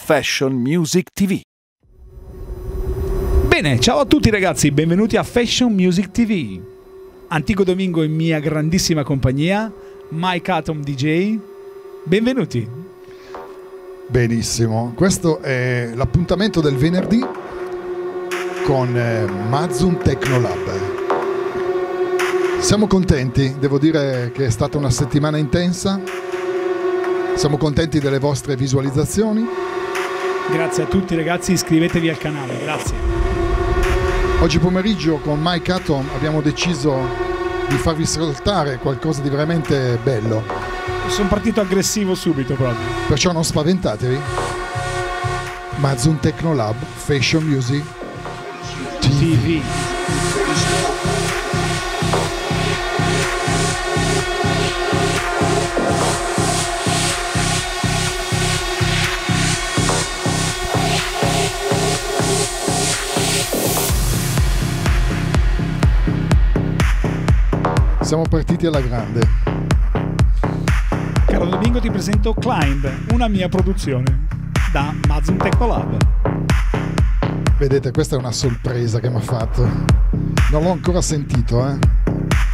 Fashion Music TV. Bene, ciao a tutti ragazzi, benvenuti a Fashion Music TV. Antico Domingo in mia grandissima compagnia, Mike Atom DJ. Benvenuti. Benissimo, questo è l'appuntamento del venerdì con eh, Mazun Technolab. Siamo contenti, devo dire che è stata una settimana intensa, siamo contenti delle vostre visualizzazioni. Grazie a tutti ragazzi, iscrivetevi al canale, grazie. Oggi pomeriggio con Mike Atom abbiamo deciso di farvi ascoltare qualcosa di veramente bello. Sono partito aggressivo subito proprio. Perciò non spaventatevi. Mazun Technolab Fashion Music TV. TV. Siamo partiti alla grande. Caro Domingo ti presento Climb, una mia produzione da Mazun Technolab. Vedete, questa è una sorpresa che mi ha fatto. Non l'ho ancora sentito, eh.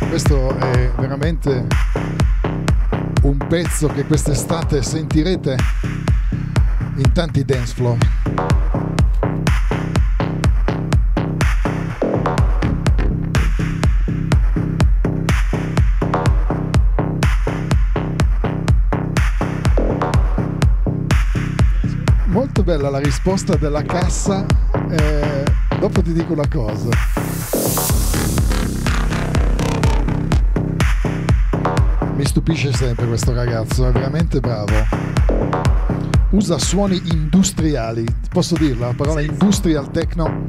Questo è veramente un pezzo che quest'estate sentirete in tanti dance floor. La risposta della cassa. eh, dopo ti dico una cosa. Mi stupisce sempre questo ragazzo, è veramente bravo. Usa suoni industriali, posso dirla? La parola industrial techno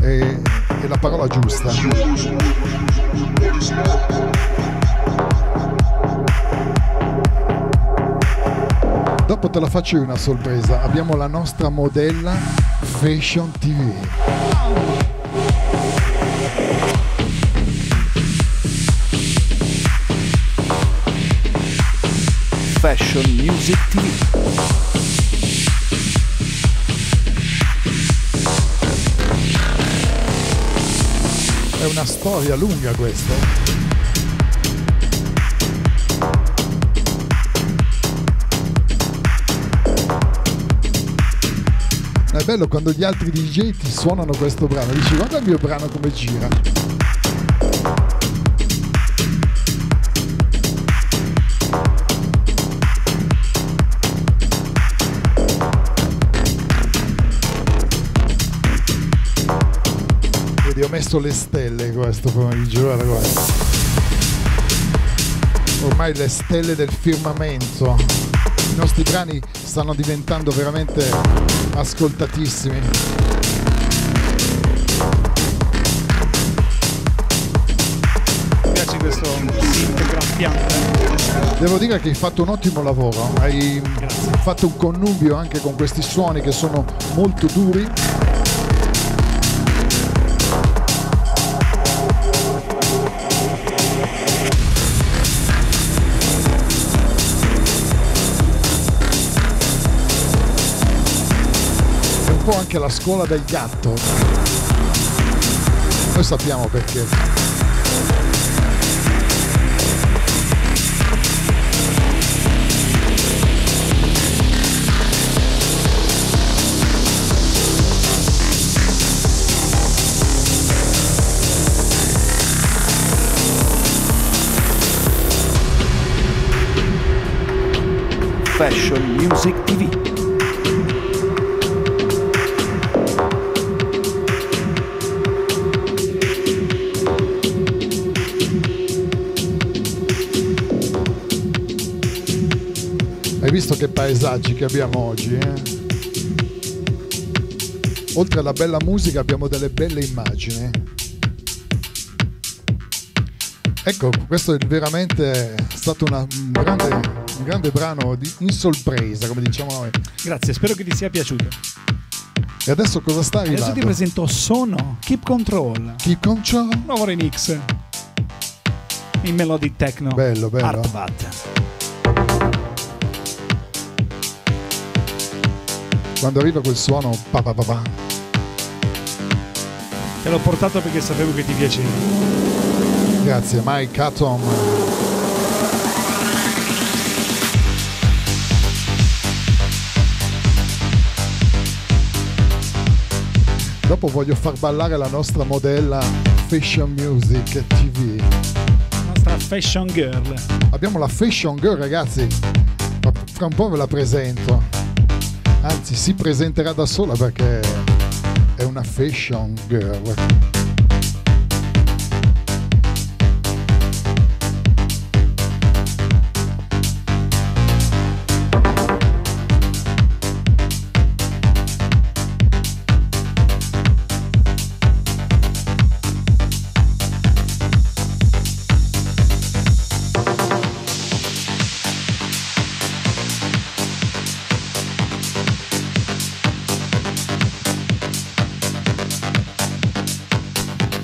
è, è la parola giusta. Dopo te la faccio io una sorpresa. Abbiamo la nostra modella Fashion TV. Fashion Music TV. È una storia lunga questa. Bello quando gli altri DJ ti suonano questo brano, dici guarda il mio brano come gira. Ho messo le stelle questo pomeriggio, guarda, guarda. Ormai le stelle del firmamento. I nostri brani stanno diventando veramente ascoltatissimi. Mi piace questo synth graffiante. Devo dire che hai fatto un ottimo lavoro, hai fatto un connubio anche con questi suoni che sono molto duri. Po' anche la scuola del gatto. Noi sappiamo perché. Fashion Music TV. Visto che paesaggi che abbiamo oggi? eh? Oltre alla bella musica abbiamo delle belle immagini. Ecco, questo è veramente stato una- un, grande, un grande brano di, in sorpresa, come diciamo noi. Grazie, spero che ti sia piaciuto. E adesso cosa sta Adesso ti arrivando? presento Sono, Keep Control, Keep Control? nuovo remix in melodic techno. Bello, bello. Artbat. Quando arriva quel suono, pa pa pa pa. Te l'ho portato perché sapevo che ti piaceva. Grazie, Mike Atom. Dopo voglio far ballare la nostra modella Fashion Music TV. La nostra fashion girl. Abbiamo la Fashion Girl, ragazzi. Fra un po' ve la presento. Anzi, si presenterà da sola perché è una Fashion Girl.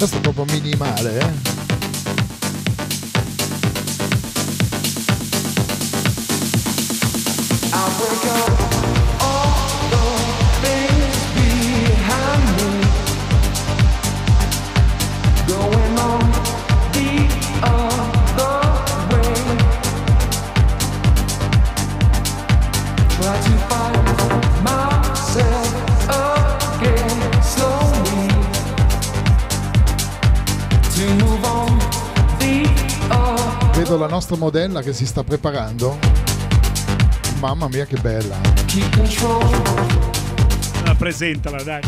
Questo è proprio minimale, eh? Nostra modella che si sta preparando. Mamma mia che bella. La presentala, dai.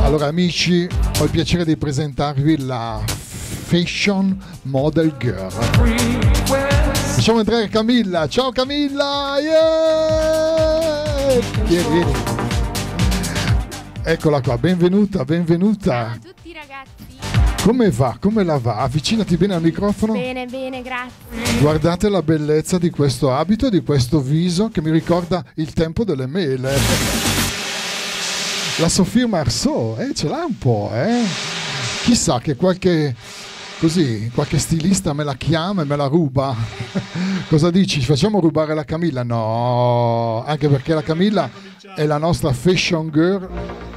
Allora amici, ho il piacere di presentarvi la Fashion Model Girl. Facciamo entrare Camilla. Ciao Camilla! Yeah! Vieni, vieni. Eccola qua, benvenuta, benvenuta. Come va? Come la va? Avvicinati bene al microfono. Bene, bene, grazie. Guardate la bellezza di questo abito, di questo viso che mi ricorda il tempo delle mele. La Sofia Marceau, eh, ce l'ha un po', eh? Chissà che qualche, così, qualche stilista me la chiama e me la ruba. Cosa dici? Ci facciamo rubare la Camilla? No, anche perché la Camilla è la nostra fashion girl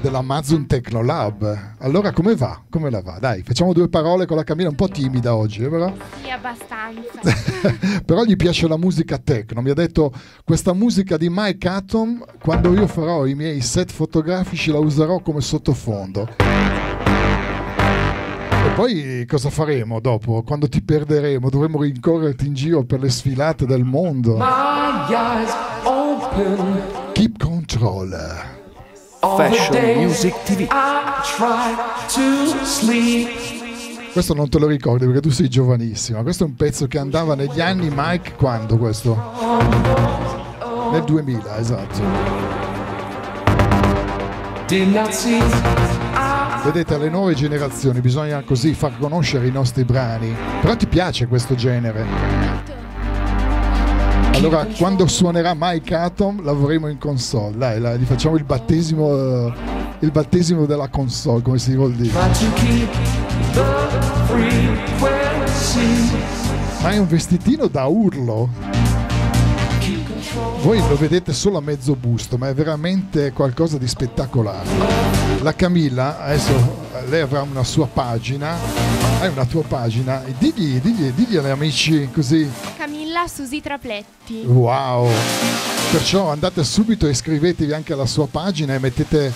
dell'Amazon Technolab. Allora come va? Come la va? Dai, facciamo due parole con la Camilla, un po' timida oggi, eh, però? Sì, abbastanza. però gli piace la musica techno. Mi ha detto questa musica di Mike Atom, quando io farò i miei set fotografici la userò come sottofondo. E poi cosa faremo dopo? Quando ti perderemo? Dovremo rincorrerti in giro per le sfilate del mondo. My eyes open. Control. The Fashion Music TV. I try to sleep. Questo non te lo ricordi perché tu sei giovanissima. Questo è un pezzo che andava negli anni Mike quando questo? Nel 2000, esatto. Vedete, alle nuove generazioni bisogna così far conoscere i nostri brani. Però ti piace questo genere? Allora, quando suonerà Mike Atom, l'avremo in console. Dai, dai, gli facciamo il battesimo, eh, il battesimo della console, come si vuol dire. Ma è un vestitino da urlo. Voi lo vedete solo a mezzo busto, ma è veramente qualcosa di spettacolare. La Camilla, adesso lei avrà una sua pagina, hai una tua pagina, e digli, digli, digli agli amici così, Camilla Susi Trapletti. wow. Perciò andate subito e iscrivetevi anche alla sua pagina e mettete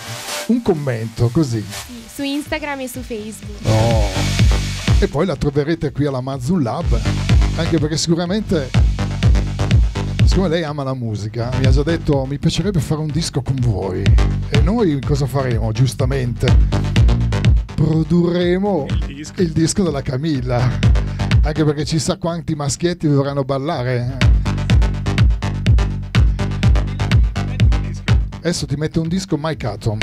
un commento così. Sì, su Instagram e su Facebook. Oh. E poi la troverete qui all'Amazon Lab, anche perché sicuramente, siccome lei ama la musica, mi ha già detto mi piacerebbe fare un disco con voi. E noi cosa faremo? Giustamente, produrremo Il disco. il disco della Camilla, anche perché ci sa quanti maschietti dovranno ballare. Adesso ti metto un disco Mike Atom.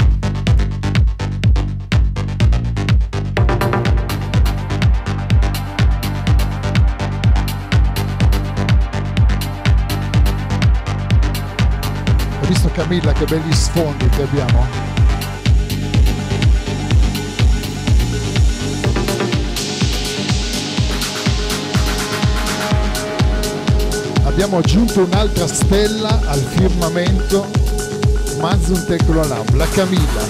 Hai visto Camilla che belli sfondi che abbiamo? Abbiamo aggiunto un'altra stella al firmamento Mazun Tecnolab, la Camilla.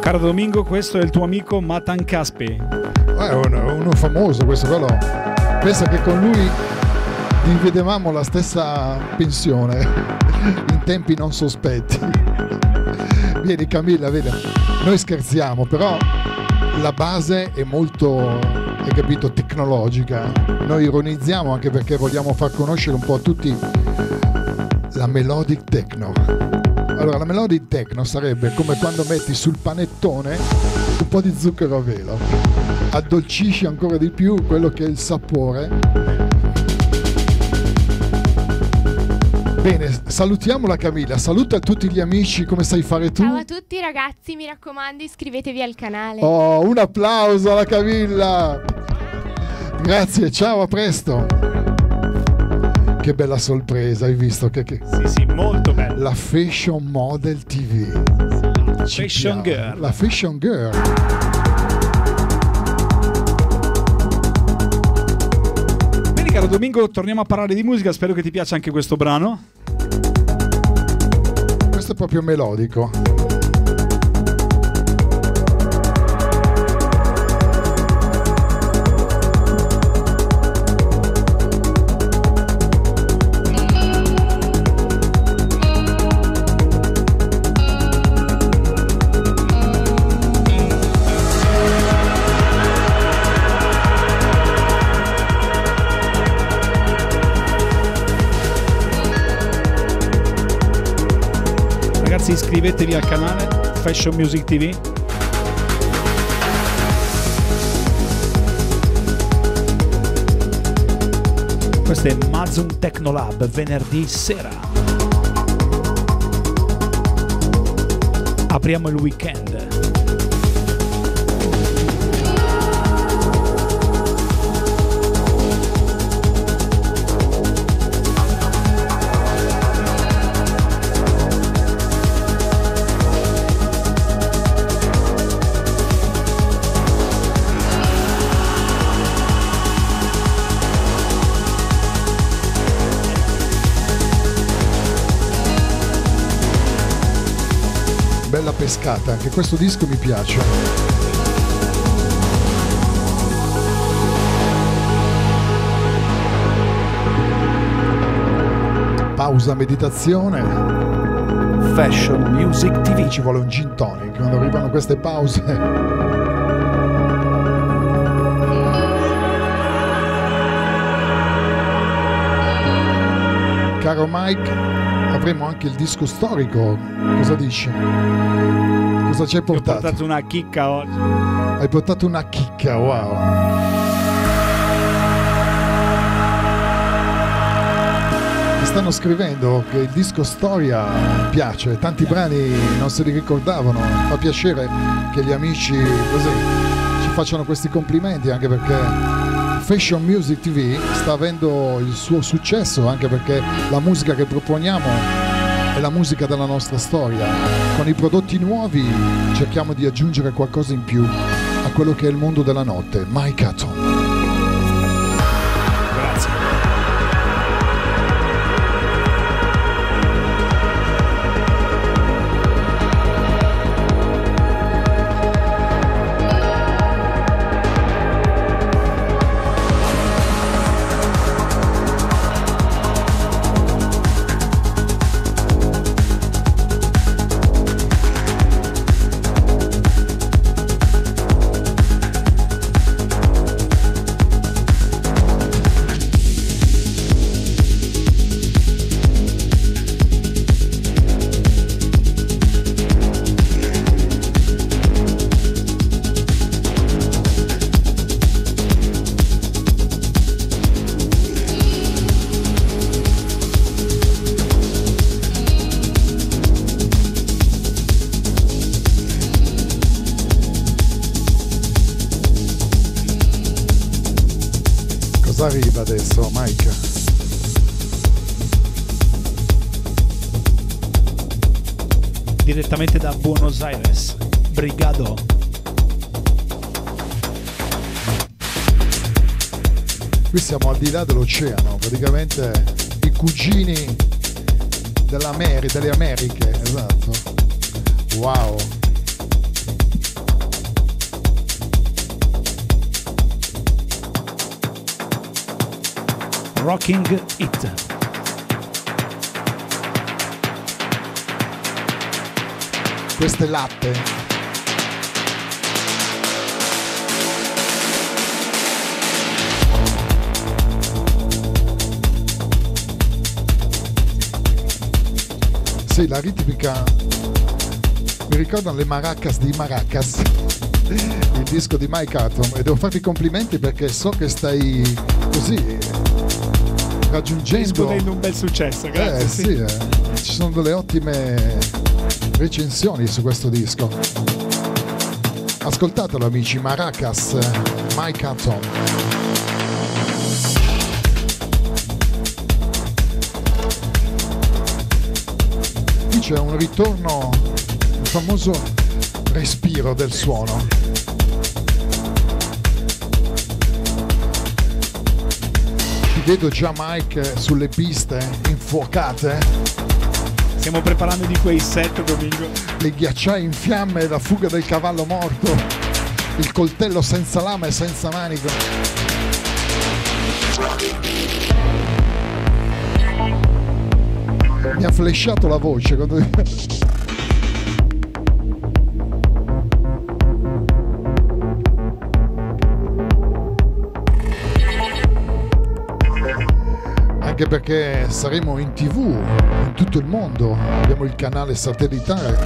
Caro Domingo, questo è il tuo amico Matan Caspi. Eh, È uno, uno famoso questo quello. Pensa che con lui dividevamo la stessa pensione in tempi non sospetti. Vieni Camilla, vedi, noi scherziamo, però la base è molto, hai capito, tecnologica. Noi ironizziamo anche perché vogliamo far conoscere un po' a tutti la melodic techno. Allora, la melodic techno sarebbe come quando metti sul panettone un po' di zucchero a velo. Addolcisci ancora di più quello che è il sapore. Bene, salutiamo la Camilla, saluta tutti gli amici, come sai fare tu? Ciao a tutti ragazzi, mi raccomando iscrivetevi al canale. Oh, un applauso alla Camilla! Grazie, ciao, a presto! Che bella sorpresa, hai visto? Che, che- Sì, sì, molto bello. La Fashion Model TV. Ci Fashion. Girl. La Fashion Girl. Caro Domingo, torniamo a parlare di musica. Spero che ti piaccia anche questo brano. Questo è proprio melodico. Ragazzi, iscrivetevi al canale Fashion Music TV. Questo è Mazun Technolab venerdì sera. Apriamo il weekend. Bella pescata, anche questo disco mi piace. Pausa meditazione. Fashion Music TV. Ci vuole un gin tonic quando arrivano queste pause. Caro Mike, avremo anche il disco storico. Cosa dici? Cosa ci hai Ho portato? portato una chicca oggi. Hai portato una chicca, wow. Mi stanno scrivendo che il disco Storia piace, tanti brani non se li ricordavano, fa piacere che gli amici così ci facciano questi complimenti anche perché Fashion Music TV sta avendo il suo successo anche perché la musica che proponiamo è la musica della nostra storia. Con i prodotti nuovi cerchiamo di aggiungere qualcosa in più a quello che è il mondo della notte. Mike Hatton. Qui siamo al di là dell'oceano, praticamente i cugini delle Americhe, esatto. Wow. Rocking It. Questo è latte. Sì, la ritmica mi ricordano le maracas di Maracas, il disco di Mike Atom e devo farti complimenti perché so che stai così raggiungendo un bel successo, grazie. eh, sì. sì, eh. ci sono delle ottime recensioni su questo disco. Ascoltatelo amici, Maracas, eh, Mike Atom. C'è un ritorno, il famoso respiro del suono. Ti vedo già Mike sulle piste infuocate. Stiamo preparando di quei set, Domingo. le ghiacciai in fiamme, la fuga del cavallo morto, il coltello senza lama e senza manico. Mi ha flashato la voce quando... Anche perché saremo in tv in tutto il mondo, abbiamo il canale satellitare,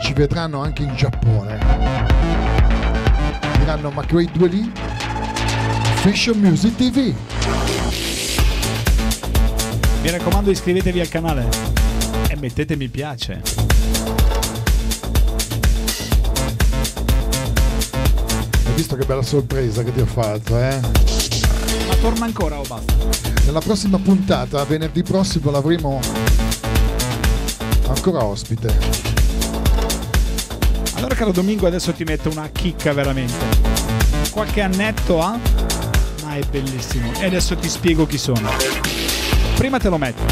ci vedranno anche in Giappone. Diranno ma quei due lì? Fashion Music TV. Mi raccomando, iscrivetevi al canale e mettete mi piace. Hai visto che bella sorpresa che ti ho fatto, eh? Ma torna ancora o basta? Nella prossima puntata, venerdì prossimo, l'avremo ancora ospite. Allora, caro Domingo, adesso ti metto una chicca veramente. Qualche annetto ha, ma è bellissimo. E adesso ti spiego chi sono. Prima te lo metto.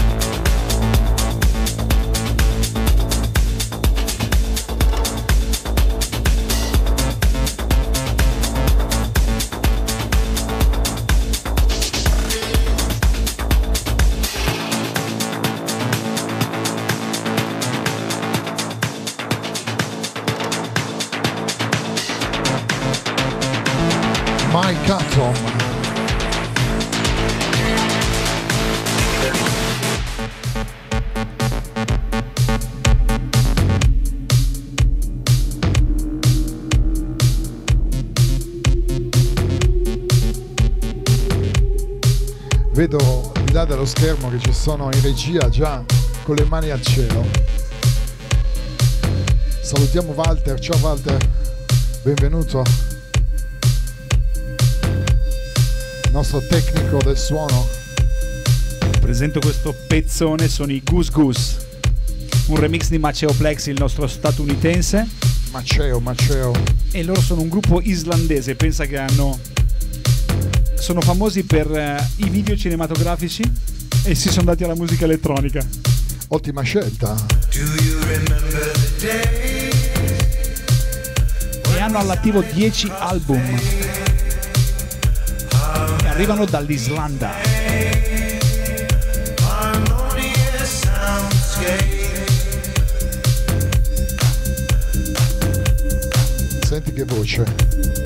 Mike Atom. Vedo di là dallo schermo che ci sono in regia già con le mani al cielo. Salutiamo Walter, ciao Walter, benvenuto. nostro tecnico del suono. Presento questo pezzone, sono i Goose Goose. Un remix di Maceo Plex, il nostro statunitense. Maceo, Maceo. E loro sono un gruppo islandese, pensa che hanno... Sono famosi per eh, i video cinematografici e si sono dati alla musica elettronica. Ottima scelta. E hanno all'attivo 10 album. E arrivano dall'Islanda. Senti che voce.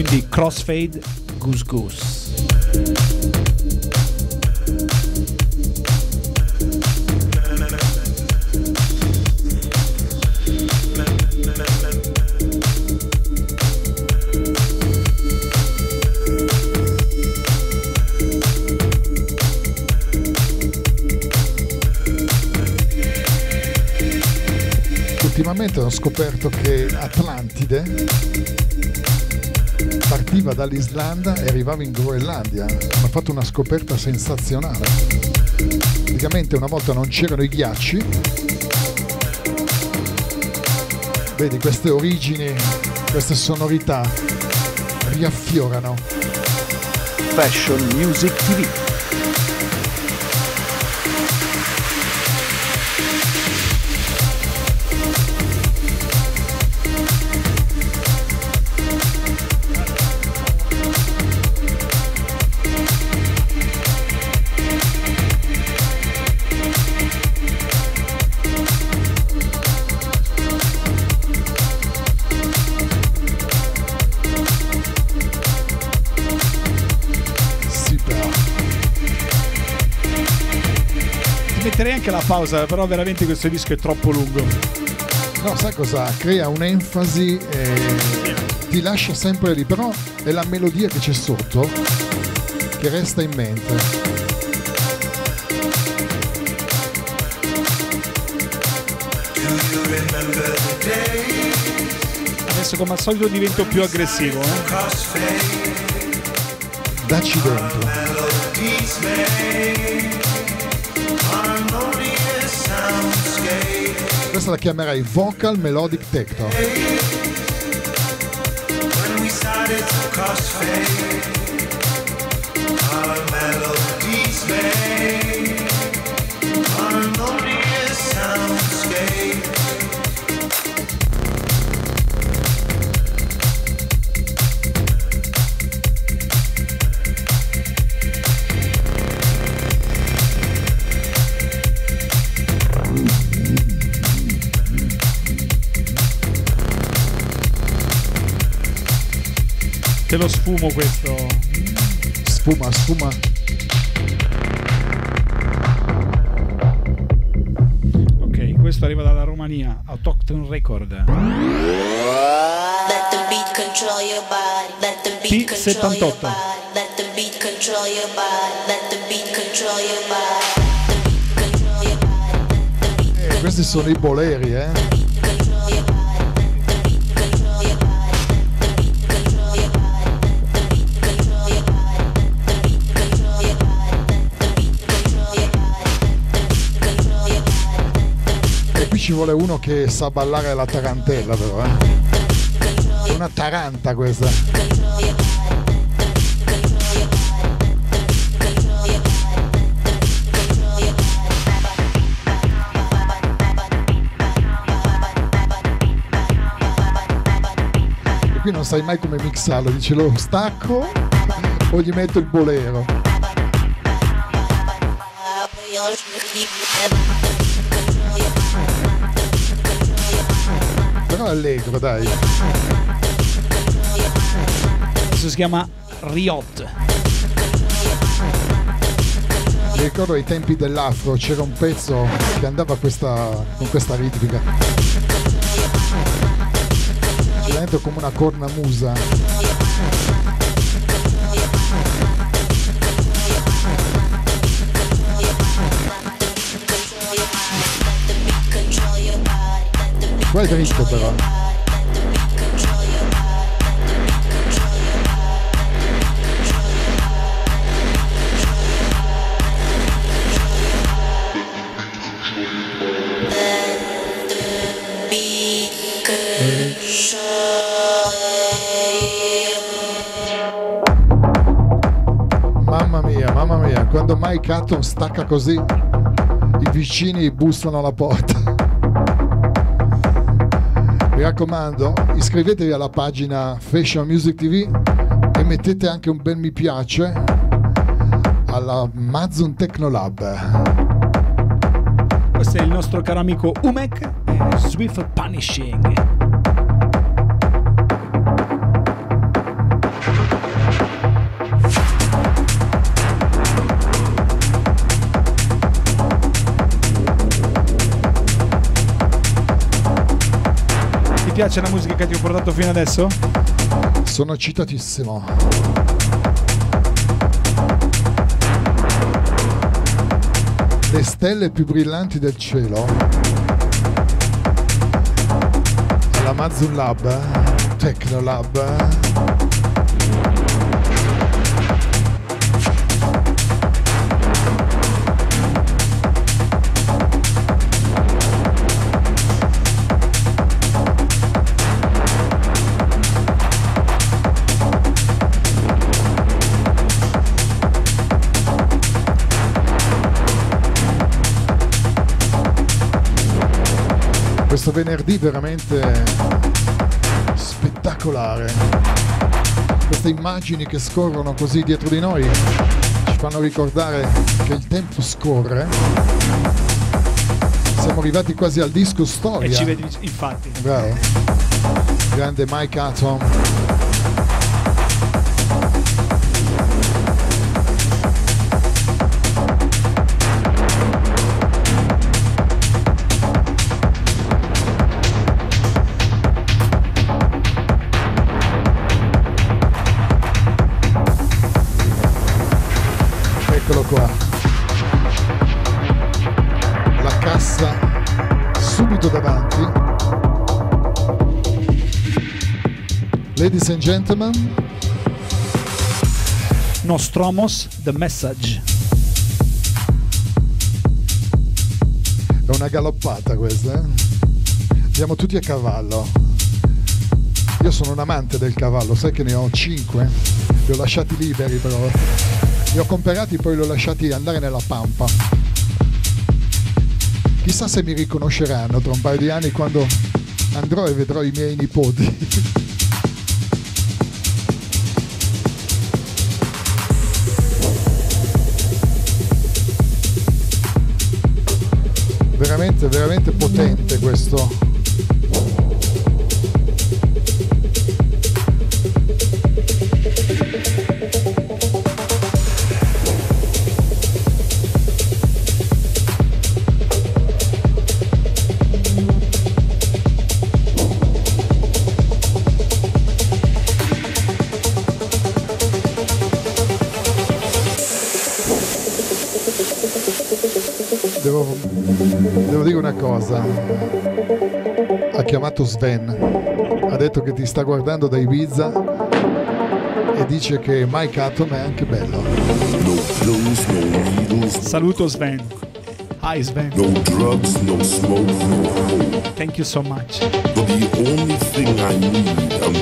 Quindi crossfade, goose goose. Ultimamente ho scoperto che Atlantide partiva dall'Islanda e arrivava in Groenlandia. Hanno fatto una scoperta sensazionale. Praticamente una volta non c'erano i ghiacci Vedi, queste origini, queste sonorità riaffiorano. Fashion Music TV. Pausa, però veramente questo disco è troppo lungo. No, sai cosa? Crea un'enfasi e ti lascia sempre lì, però è la melodia che c'è sotto che resta in mente. Adesso come al solito divento più aggressivo. eh. Dacci dentro. Questa la chiamerai Vocal Melodic Techno. Te lo sfumo questo. Sfuma, sfuma. Ok, questo arriva dalla Romania, Autochthon Record. Let the beat control your body. Let ci vuole uno che sa ballare la tarantella, però, eh. È una taranta questa. E qui non sai mai come mixarlo, dici lo stacco o gli metto il bolero. Allegro, dai. Questo si chiama Riot. Mi ricordo ai tempi dell'afro c'era un pezzo che andava questa- con questa ritmica. Dentro come una cornamusa. Qua è dritto però. Mamma mia, mamma mia, quando Mike Hatton stacca così, i vicini bussano alla porta. Mi raccomando, iscrivetevi alla pagina Fashion Music TV e mettete anche un bel mi piace alla Mazun Technolab. Questo è il nostro caro amico Umek e Swift Punishing. Piace la musica che ti ho portato fino adesso? Sono citatissimo. Le stelle più brillanti del cielo. Alla Mazun Lab, Technolab. Questo venerdì veramente spettacolare. Queste immagini che scorrono così dietro di noi ci fanno ricordare che il tempo scorre. Siamo arrivati quasi al disco E storia. ci vedi, infatti. Bravo. Grande Mike Atom. Subito davanti. Ladies and gentlemen, Nostromos, The Message. è una galoppata questa. eh? Andiamo tutti a cavallo. Io sono un amante del cavallo, sai che ne ho 5. Li ho lasciati liberi però. Li ho comprati poi li ho lasciati andare nella pampa. Chissà se mi riconosceranno tra un paio di anni quando andrò e vedrò i miei nipoti. veramente, veramente potente questo. Chiamato Sven, ha detto che ti sta guardando da Ibiza e dice che Mike Atom è anche bello. No pills, no needles, Saluto Sven. Hi Sven. no drugs, no smoke, no. Thank you so much. I'm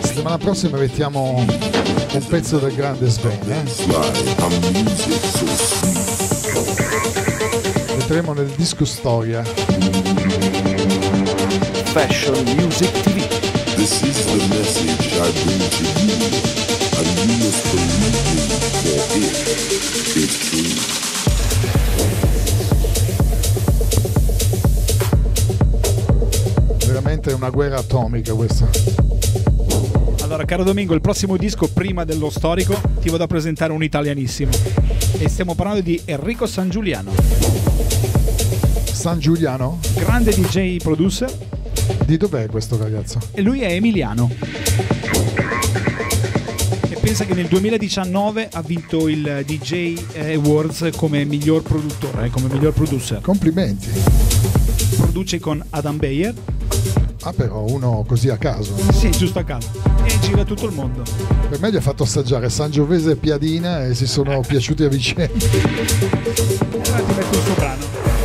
Settimana prossima mettiamo un pezzo del grande Sven. eh? Metteremo nel disco storia. Fashion Music TV. This is the message I bring to you, and you must believe me, for it is true. Veramente è una guerra atomica questa. Allora, caro Domingo, il prossimo disco, prima dello storico, ti vado a presentare un italianissimo. E stiamo parlando di Enrico San Giuliano, San Giuliano? grande DJ producer, Di dov'è questo ragazzo? e lui è emiliano. E pensa che nel 2019 ha vinto il DJ Awards come miglior produttore, eh, come miglior producer. Complimenti. Produce con Adam Beyer, Ah però uno così a caso. sì, giusto a caso, e gira tutto il mondo. Per me gli ha fatto assaggiare Sangiovese e Piadina e si sono piaciuti a vicenda. Allora ti metto il suo brano.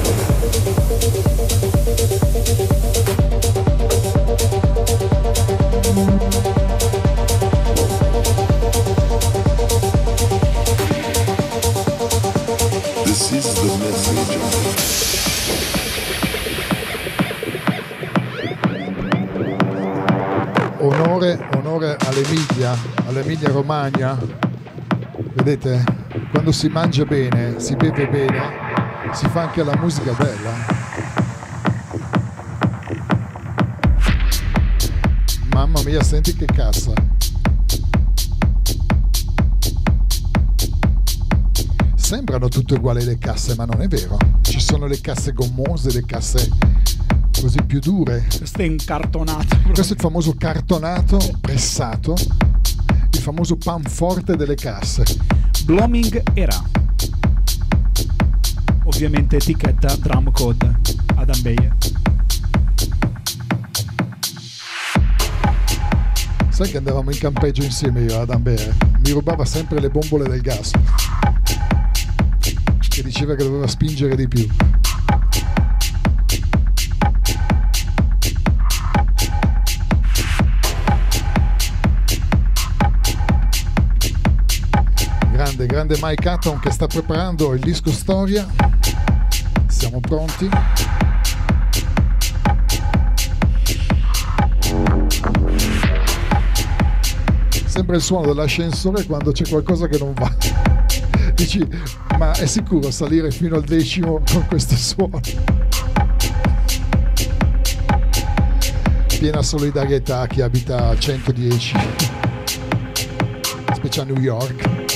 Onore, onore all'Emilia, all'Emilia Romagna. Vedete, quando si mangia bene, si beve bene, si fa anche la musica bella. Mamma mia, senti che cassa. Sembrano tutte uguali le casse, ma non è vero. Ci sono le casse gommose, le casse così più dure, Questo è incartonato. questo è il famoso cartonato pressato, il famoso pan forte delle casse. Blooming era. Ovviamente etichetta drum code Adam Beyer. Sai che andavamo in campeggio insieme io ad Ambere? Mi rubava sempre le bombole del gas. Che diceva che doveva spingere di più. grande Mike Hatton che sta preparando il disco Storia. Siamo pronti. Sempre il suono dell'ascensore quando c'è qualcosa che non va. Dici, ma è sicuro salire fino al decimo con questo suono? Piena solidarietà a chi abita a 110, specie a New York.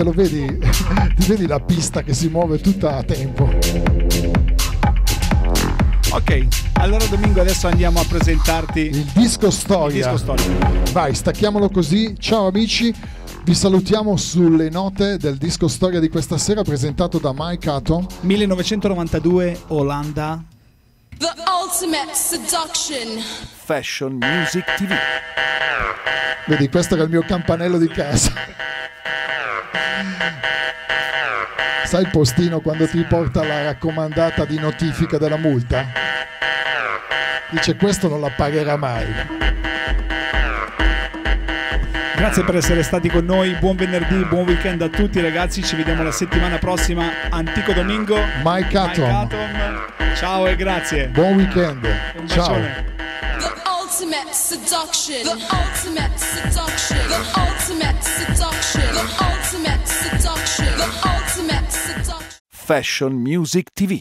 Te lo vedi? Ti vedi la pista che si muove tutta a tempo? Ok, allora Domingo adesso andiamo a presentarti Il disco il storia. disco storico. Vai, stacchiamolo così. Ciao amici, vi salutiamo sulle note del disco storia di questa sera presentato da Mike Atom. 1992 Olanda. The ultimate seduction. Fashion Music TV. Vedi, questo era il mio campanello di casa. Sai il postino quando ti porta la raccomandata di notifica della multa? Dice questo non la pagherà mai. Grazie per essere stati con noi. Buon venerdì, buon weekend a tutti ragazzi. Ci vediamo la settimana prossima. Antico Domingo. Mike Atom. Ciao e grazie. buon weekend. Un Ciao. bacione. The ultimate seduction. The ultimate seduction. The ultimate seduction. The ultimate seduction. The ultimate seduction. Fashion Music TV.